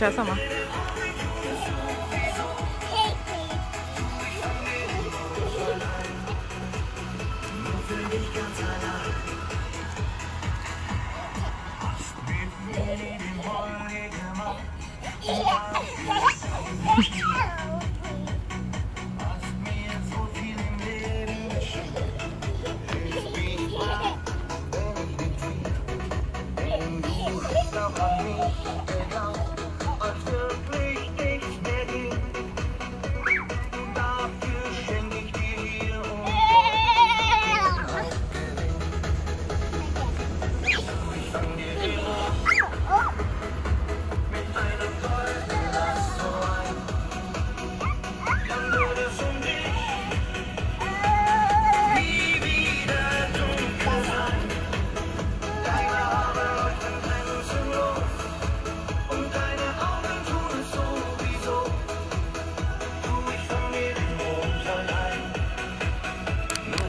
yapacağız ama.